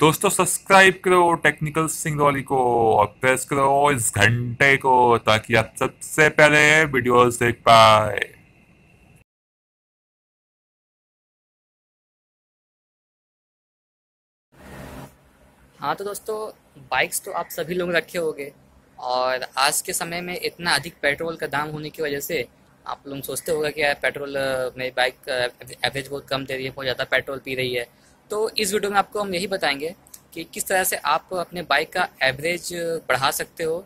दोस्तों सब्सक्राइब करो टेक्निकल सिंगरौली को और प्रेस करो इस घंटे को ताकि आप सबसे पहले वीडियोस देख पाए। हाँ तो दोस्तों बाइक्स तो आप सभी लोग रखे होंगे और आज के समय में इतना अधिक पेट्रोल का दाम होने की वजह से आप लोग सोचते होगा कि यार पेट्रोल मेरी बाइक एवरेज बहुत कम दे रही है, बहुत ज़्यादा पेट्रोल पी रही है। तो इस वीडियो में आपको हम यही बताएँगे कि किस तरह से आप अपने बाइक का एवरेज बढ़ा सकते हो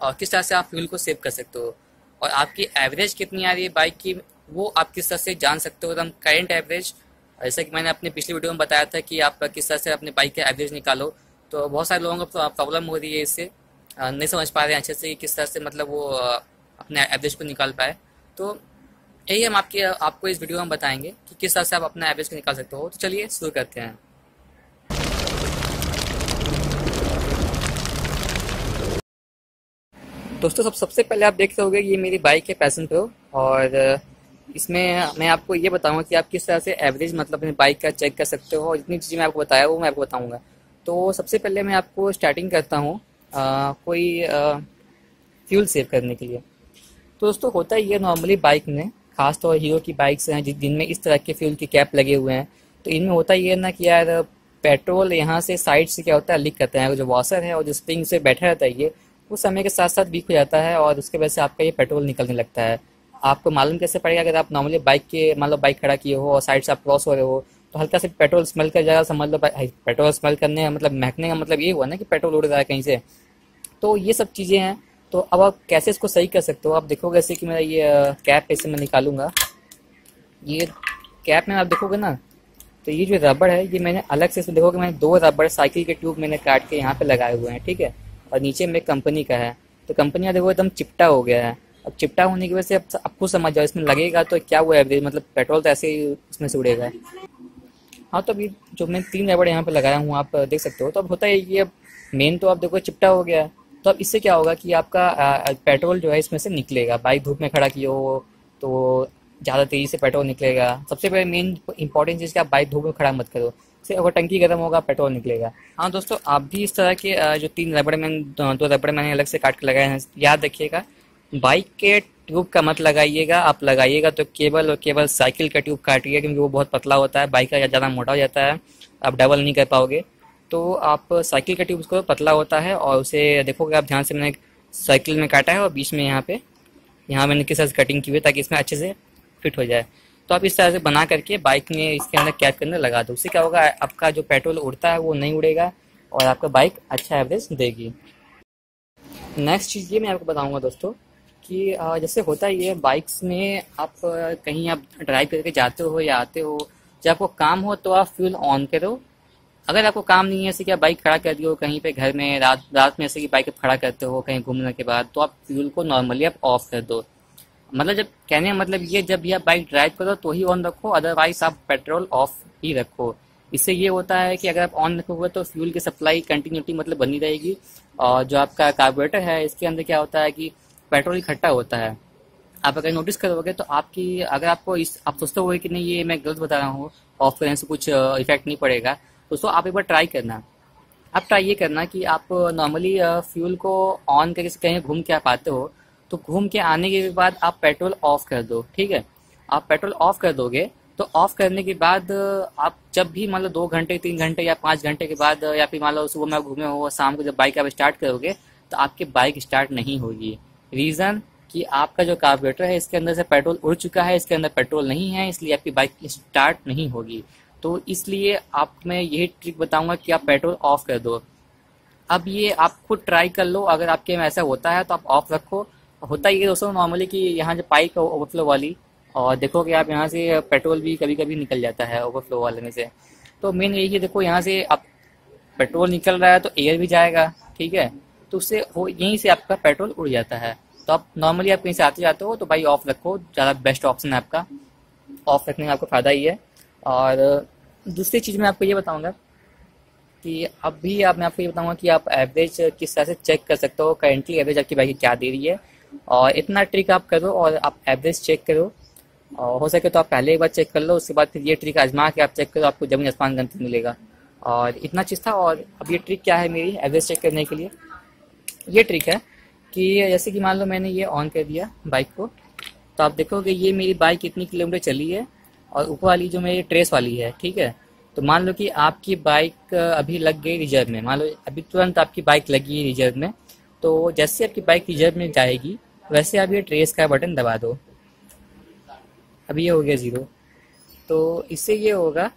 और किस तरह से आप फ्यूल को सेव कर सकते हो। और आपकी एवरेज कितनी आ रही है बाइक की, वो आप किस तरह से जान सकते हो एकदम करेंट एवरेज जैसा कि मैंने अपने पिछली वीडियो में बताया था कि आप किस तरह से अपने बाइक का एवरेज निकालो तो बहुत सारे लोगों को प्रॉब्लम हो रही है इससे। नहीं समझ पा रहे हैं अच्छे से कि किस तरह से मतलब वो अपने एवरेज को निकाल पाए। तो यही हम आपके आपको इस वीडियो में बताएँगे कि किस तरह से आप अपना एवरेज निकाल सकते हो। तो चलिए शुरू करते हैं। दोस्तों सब सबसे पहले आप देख रहे होंगे ये मेरी बाइक है पैसन प्रो और इसमें मैं आपको ये बताऊँगा कि आप किस तरह से एवरेज मतलब अपनी बाइक का चेक कर सकते हो। और जितनी चीज़ें मैं आपको बताया वो मैं आपको बताऊँगा। तो सबसे पहले मैं आपको स्टार्टिंग करता हूँ कोई आ, फ्यूल सेव करने के लिए। तो दोस्तों होता है ये नॉर्मली बाइक में खासतौर हीरो की बाइक्स हैं जिनमें इस तरह के फ्यूल की कैप लगे हुए हैं। तो इनमें होता ये ना कि यार पेट्रोल यहाँ से साइड से क्या होता है लीक करता है। जो वॉशर है और जो स्प्रिंग से बैठा रहता है ये, वो समय के साथ साथ वीक हो जाता है और उसके वजह से आपका ये पेट्रोल निकलने लगता है। आपको मालूम कैसे पड़ेगा अगर आप नॉर्मली बाइक के, मान लो बाइक खड़ा किए हो और साइड से आप क्रॉस हो रहे हो तो हल्का से पेट्रोल स्मेल कर जाएगा, समझ लो पेट्रोल स्मेल करने मतलब महकने का मतलब ये हुआ ना कि पेट्रोल उड़ है कहीं से। तो ये सब चीज़ें हैं। तो अब आप कैसे इसको सही कर सकते हो? आप देखोगे ऐसे कि मेरा ये कैप ऐसे मैं निकालूँगा। ये कैप में आप देखोगे ना तो ये जो रबड़ है, ये मैंने अलग से इसमें देखोगे, मैंने दो रबड़ साइकिल के ट्यूब मैंने काट के यहाँ पे लगाए हुए हैं, ठीक है? और नीचे में कंपनी का है। तो कंपनी देखो एकदम चिपटा हो गया है। अब चिपटा होने की वजह से अब आपको समझ जाओ, इसमें लगेगा तो क्या हुआ एवरेज मतलब पेट्रोल तो ऐसे ही उसमें से उड़ेगा। हाँ तो अभी जो मैं तीन रबड़ यहाँ पे लगाया हूँ, आप देख सकते हो। तो अब होता है ये मेन तो आप देखो चिपटा हो गया तो अब इससे क्या होगा कि आपका पेट्रोल जो है इसमें से निकलेगा। बाइक धूप में खड़ा किए हो तो ज़्यादा तेज़ी से पेट्रोल निकलेगा। सबसे पहले मेन इंपॉर्टेंट चीज़ कि आप बाइक धूप में खड़ा मत करो। से अगर टंकी गर्म होगा, पेट्रोल निकलेगा। हाँ दोस्तों, आप भी इस तरह के जो तीन रबड़ मैंने, दो रबड़ मैंने अलग से काट के लगाए हैं, याद रखिएगा। बाइक के ट्यूब का मत लगाइएगा, आप लगाइएगा तो केबल और केवल साइकिल का ट्यूब काटिएगा, क्योंकि वो बहुत पतला होता है, बाइक का ज़्यादा मोटा हो जाता है। आप डबल नहीं कर पाओगे। तो आप साइकिल का ट्यूब उसको पतला होता है और उसे देखोगे आप ध्यान से मैंने साइकिल में काटा है और बीच में यहाँ पे, यहाँ मैंने किस तरह से कटिंग की हुई ताकि इसमें अच्छे से फिट हो जाए। तो आप इस तरह से बना करके बाइक में इसके अंदर कैप के अंदर लगा दो। उससे क्या होगा, आपका जो पेट्रोल उड़ता है वो नहीं उड़ेगा और आपका बाइक अच्छा एवरेज देगी। नेक्स्ट चीज़ ये मैं आपको बताऊँगा दोस्तों कि जैसे होता ही है बाइक्स में आप कहीं आप ड्राइव करके जाते हो या आते हो, जब आपको काम हो तो आप फ्यूल ऑन करो। अगर आपको काम नहीं है ऐसे कि आप बाइक खड़ा कर दियो कहीं पे घर में, रात रात में ऐसे कि बाइक खड़ा करते हो, कहीं घूमने के बाद तो आप फ्यूल को नॉर्मली आप ऑफ़ कर दो। मतलब जब, कहने का मतलब ये, जब भी आप बाइक ड्राइव करो तो ही ऑन रखो अदरवाइज़ आप पेट्रोल ऑफ़ ही रखो। इससे ये होता है कि अगर आप ऑन रखोगे तो फ्यूल की सप्लाई कंटिन्यूटी मतलब बनी रहेगी। और जो आपका कार्बोरेटर है, इसके अंदर क्या होता है कि पेट्रोल इकट्ठा होता है। आप अगर नोटिस करोगे तो आपकी, अगर आपको इस, आप सोचते हो कि नहीं, ये मैं गलत बता रहा हूँ ऑफ़ करने से कुछ इफ़ेक्ट नहीं पड़ेगा। दोस्तों, आप एक बार ट्राई करना। आप ट्राई ये करना कि आप नॉर्मली फ्यूल को ऑन करके कहीं घूम के आप आते हो तो घूम के आने के बाद आप पेट्रोल ऑफ़ कर दो, ठीक है? आप पेट्रोल ऑफ़ कर दोगे तो ऑफ़ करने के बाद आप जब भी मान लो दो घंटे, तीन घंटे या पाँच घंटे के बाद या फिर मान लो सुबह में घूमे हो, शाम को जब बाइक आप स्टार्ट करोगे तो आपकी बाइक स्टार्ट नहीं होगी। रीज़न कि आपका जो कार्बोरेटर है, इसके अंदर से पेट्रोल उड़ चुका है, इसके अंदर पेट्रोल नहीं है, इसलिए आपकी बाइक स्टार्ट नहीं होगी। तो इसलिए आप, मैं यही ट्रिक बताऊँगा कि आप पेट्रोल ऑफ़ कर दो। अब ये आप खुद ट्राई कर लो, अगर आपके में ऐसा होता है तो आप ऑफ़ रखो। होता है दोस्तों नॉर्मली कि यहाँ जो पाइप है ओवरफ्लो वाली, और देखो कि आप यहाँ से पेट्रोल भी कभी कभी निकल जाता है ओवरफ्लो वाले में से। तो मेन यही है देखो यहाँ से आप पेट्रोल निकल रहा है तो एयर भी जाएगा, ठीक है? तो उससे हो, यहीं से आपका पेट्रोल उड़ जाता है। तो आप नॉर्मली आप कहीं से आते जाते हो तो भाई ऑफ़ रखो, ज़्यादा बेस्ट ऑप्शन है आपका। ऑफ़ रखने का आपको फ़ायदा ही है। और दूसरी चीज़ मैं आपको ये बताऊँगा कि अभी आप, मैं आपको ये बताऊँगा कि आप एवरेज किस तरह से चेक कर सकते हो करेंटली एवरेज आपकी बाइक क्या दे रही है। और इतना ट्रिक आप करो और आप एवरेज चेक करो। और हो सके तो आप पहले एक बार चेक कर लो, उसके बाद फिर ये ट्रिक आजमा के आप चेक करो, आपको ज़मीन आसमान गंत मिलेगा। और इतना चीज़ था और अब ये ट्रिक क्या है मेरी एवरेज चेक करने के लिए? ये ट्रिक है कि जैसे कि मान लो मैंने ये ऑन कर दिया बाइक को तो आप देखोगे ये मेरी बाइक कितनी किलोमीटर चली है और ऊपर वाली जो मेरी ट्रेस वाली है, ठीक है? तो मान लो कि आपकी बाइक अभी लग गई रिज़र्व में। मान लो अभी तुरंत आपकी बाइक लगी रिज़र्व में तो जैसे आपकी बाइक रिज़र्व में जाएगी, वैसे आप ये ट्रेस का बटन दबा दो। अभी ये हो गया ज़ीरो तो इससे ये होगा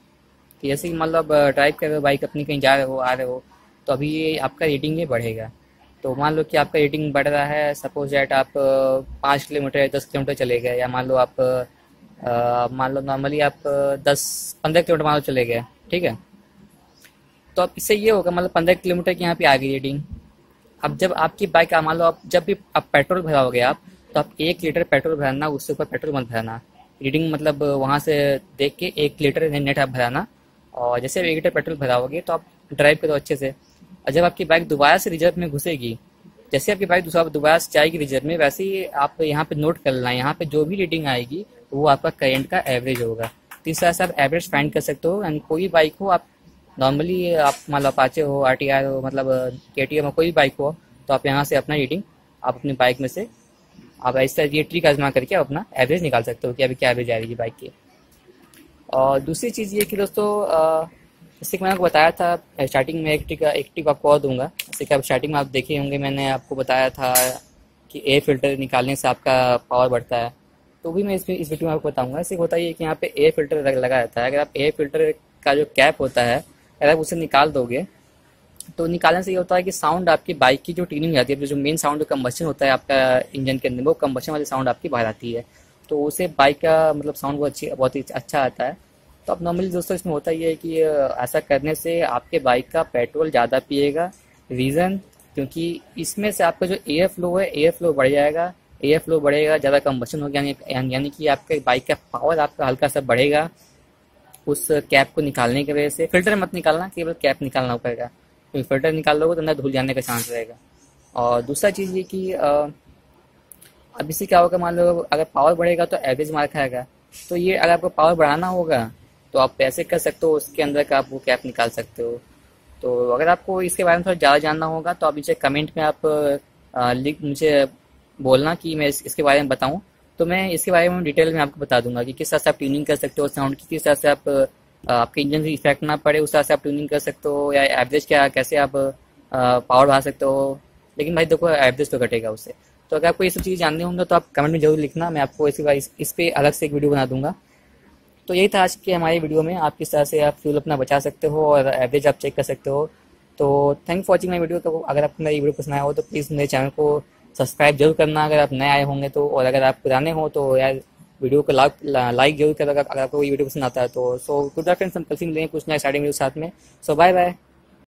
कि जैसे कि मान लो आप ड्राइव कर रहे हो बाइक अपनी कहीं जा रहे हो, आ रहे हो तो अभी ये आपका रेटिंग ये बढ़ेगा। तो मान लो कि आपका रेटिंग बढ़ रहा है सपोज़ डेट आप पाँच किलोमीटर दस किलोमीटर चले गए, या मान लो आप मान लो नॉर्मली आप दस, पंद्रह किलोमीटर मान लो चले गए, ठीक है? तो अब इससे ये होगा मतलब पंद्रह किलोमीटर की यहाँ पे आ गई रीडिंग। अब जब आपकी बाइक, मान लो आप, जब भी आप पेट्रोल भराओगे आप तो आप एक लीटर पेट्रोल भराना, उससे ऊपर पेट्रोल मत भराना। रीडिंग मतलब वहाँ से देख के एक लीटर नेट आप भराना। और जैसे एक लीटर पेट्रोल भराओगे तो आप ड्राइव करो अच्छे से। और जब आपकी बाइक दोबारा से रिज़र्व में घुसेगी, जैसे आपकी बाइक दोबारा से जाएगी रिज़र्व में, वैसे ही आप यहाँ पे नोट कर लेना, यहाँ पे जो भी रीडिंग आएगी वो आपका करेंट का एवरेज होगा। तो इस तरह से आप एवरेज फाइंड कर सकते हो एंड कोई बाइक हो, आप नॉर्मली आप मान लो अपाचे हो आर टी आर हो मतलब के टी एम हो, कोई बाइक हो तो आप यहाँ से अपना रीडिंग आप अपनी बाइक में से, आप इस तरह ये ट्रिक आजमा करके आप अपना एवरेज निकाल सकते हो कि अभी क्या एवरेज आ रही है बाइक की। और दूसरी चीज़ ये कि दोस्तों जैसे कि मैंने आपको बताया था स्टार्टिंग में एक टिक एक ट्रिक आपको और दूँगा। जैसे कि आप स्टार्टिंग में आप देखे होंगे, मैंने आपको बताया था कि एयर फ़िल्टर निकालने से आपका पावर बढ़ता है। तो भी मैं इस इस वीडियो में आपको बताऊँगा। ऐसे होता है कि यहाँ पे एयर फ़िल्टर लगा रहता है। अगर आप एयर फ़िल्टर का जो कैप होता है, अगर आप उसे निकाल दोगे तो निकालने से ये होता है कि साउंड आपकी बाइक की जो ट्यूनिंग जाती है, जो मेन साउंड कम्बशन होता है आपका इंजन के अंदर, वो कम्बशन वाली साउंड आपकी बाहर आती है। तो उसे बाइक का मतलब साउंड बहुत अच्छी, बहुत ही अच्छा आता है। तो अब नॉर्मली दोस्तों इसमें होता ये है कि ऐसा करने से आपके बाइक का पेट्रोल ज़्यादा पिएगा। रीज़न क्योंकि इसमें से आपका जो एयर फ्लो है एयर फ्लो बढ़ जाएगा। एयर फ्लो बढ़ेगा, ज़्यादा कम्बशन होगा, यानी यानी कि आपके बाइक का पावर आपका हल्का सा बढ़ेगा। उस कैप को निकालने की वजह से फ़िल्टर मत निकालना, केवल कैप निकालना पड़ेगा। क्योंकि फ़िल्टर निकाल लोगे तो अंदर धुल जाने का चांस रहेगा। और दूसरा चीज़ ये कि अब इससे क्या होगा, मान लो अगर पावर बढ़ेगा तो एवरेज मार खाएगा। तो ये अगर आपको पावर बढ़ाना होगा तो आप पैसे कर सकते हो, उसके अंदर का आप वो कैप निकाल सकते हो। तो अगर आपको इसके बारे में थोड़ा ज़्यादा जानना होगा तो आप नीचे कमेंट में आप लिख मुझे बोलना कि मैं इस, इसके बारे में बताऊँ तो मैं इसके बारे में डिटेल में आपको बता दूँगा कि किस तरह से आप ट्यूनिंग कर सकते हो साउंड की किस तरह से आप आपके इंजन से इफ़ेक्ट ना पड़े उस तरह से आप ट्यूनिंग कर सकते हो या एवरेज क्या कैसे आप पावर बढ़ा सकते हो। लेकिन भाई देखो एवरेज तो घटेगा उससे। तो अगर आपको ये सब चीज़ जाननी होंगे तो आप कमेंट में ज़रूर लिखना मैं आपको इसी इस, इस पर अलग से एक वीडियो बना दूँगा। तो यही था आज के हमारी वीडियो में आप किस तरह से आप फ्यूल अपना बचा सकते हो और एवरेज आप चेक कर सकते हो। तो thank for watching my video तो अगर आपको मेरी वीडियो पसंद आया हो तो प्लीज़ मेरे चैनल को सब्सक्राइब ज़रूर करना अगर आप नए आए होंगे तो और अगर आप पुराने हो तो यार वीडियो को लाइक लाइक ज़रूर करेगा अगर आपको वीडियो पसंद आता है तो सो गुड आफ्टरनून कल से मिलेंगे कुछ नए स्टार्टिंग साथ में। सो बाय बाय